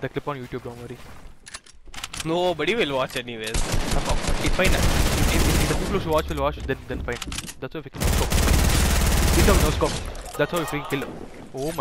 the clip on YouTube. Don't worry. Nobody will watch anyways. It's fine. If, if, if the people who watch will watch, then then fine. That's how we can no scope. Scope. That's how we freaking kill them. Oh my.